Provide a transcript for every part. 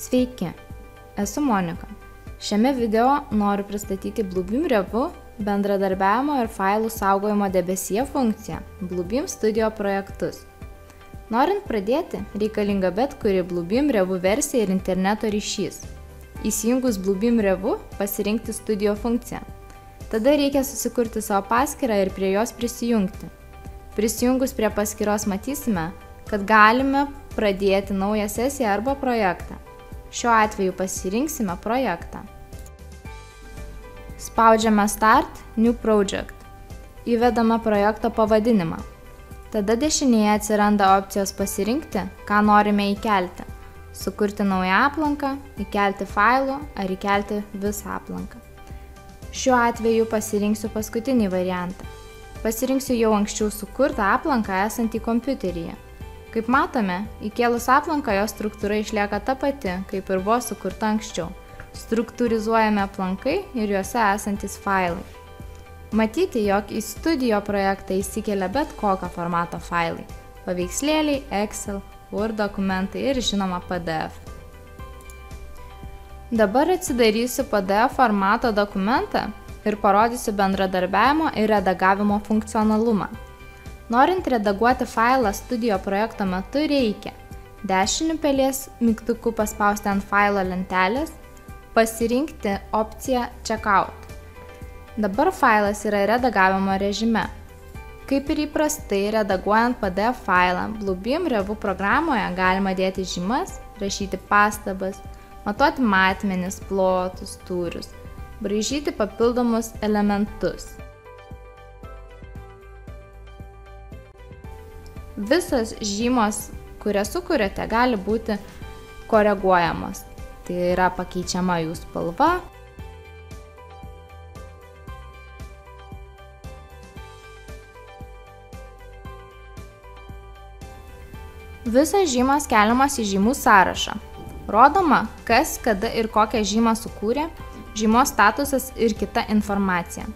Sveiki, esu Monika. Šiame video noriu pristatyti Bluebeam Revu bendradarbiavimo ir failų saugojimo debesyje funkciją Bluebeam Studio projektus. Norint pradėti, reikalinga bet kuri Bluebeam Revu versija ir interneto ryšys. Įsijungus Bluebeam Revu pasirinkti studio funkciją. Tada reikia susikurti savo paskyrą ir prie jos prisijungti. Prisijungus prie paskyros matysime, kad galime pradėti naują sesiją arba projektą. Šiuo atveju pasirinksime projektą. Spaudžiame Start New Project. Įvedame projekto pavadinimą. Tada dešinėje atsiranda opcijos pasirinkti, ką norime įkelti. Sukurti naują aplanką, įkelti failų ar įkelti visą aplanką. Šiuo atveju pasirinksiu paskutinį variantą. Pasirinksiu jau anksčiau sukurtą aplanką esantį kompiuteryje. Kaip matome, įkėlus aplanką jo struktūra išlieka ta pati, kaip ir buvo sukurta anksčiau. Struktūrizuojame aplankai ir juose esantis failai. Matyti, jog į studio projektą įsikelia bet kokio formato failai – paveikslėliai, Excel, Word dokumentai ir žinoma PDF. Dabar atsidarysiu PDF formato dokumentą ir parodysiu bendradarbiavimo ir redagavimo funkcionalumą. Norint redaguoti failą studio projekto metu reikia dešiniu pelės mygtuku paspausti ant failo lentelės, pasirinkti opciją Checkout. Dabar failas yra redagavimo režime. Kaip ir įprastai, redaguojant PDF failą, Bluebeam Revu programoje galima dėti žymas, rašyti pastabas, matuoti matmenis, plotus, tūrius, braižyti papildomus elementus. Visos žymos, kurias sukūrėte, gali būti koreguojamos. Tai yra pakeičiama jų spalva. Visos žymos keliamos į žymų sąrašą. Rodoma, kas, kada ir kokią žymą sukūrė, žymos statusas ir kita informacija.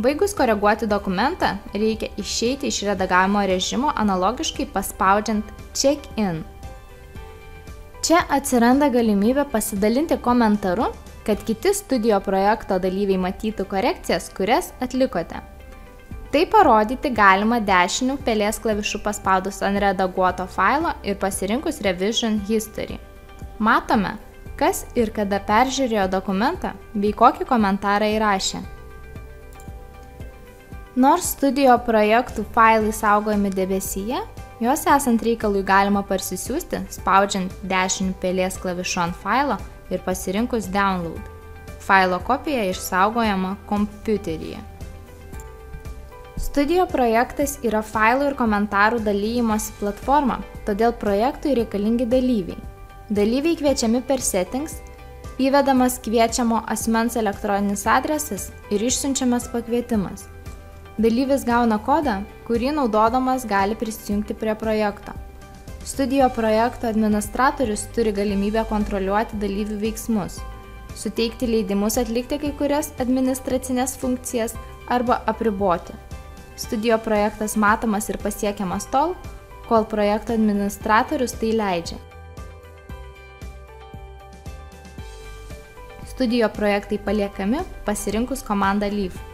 Baigus koreguoti dokumentą, reikia išeiti iš redagavimo režimo analogiškai paspaudžiant Check-in. Čia atsiranda galimybė pasidalinti komentaru, kad kiti studio projekto dalyviai matytų korekcijas, kurias atlikote. Tai parodyti galima dešiniu pelės klavišu paspaudus ant redaguoto failo ir pasirinkus Revision History. Matome, kas ir kada peržiūrėjo dokumentą bei kokį komentarą įrašė. Nors studio projektų failai saugojami debesyje, juos esant reikalui galima parsisiųsti, spaudžiant dešiniu pelės klavišu ant failo ir pasirinkus Download. Failo kopija išsaugojama kompiuteryje. Studio projektas yra failų ir komentarų dalymosi platforma, todėl projektui reikalingi dalyviai. Dalyviai kviečiami per settings, įvedamas kviečiamo asmens elektroninis adresas ir išsiunčiamas pakvietimas. Dalyvis gauna kodą, kurį naudodamas gali prisijungti prie projekto. Studio projekto administratorius turi galimybę kontroliuoti dalyvių veiksmus, suteikti leidimus atlikti kai kurias administracinės funkcijas arba apriboti. Studio projektas matomas ir pasiekiamas tol, kol projekto administratorius tai leidžia. Studio projektai paliekami pasirinkus komandą Leave.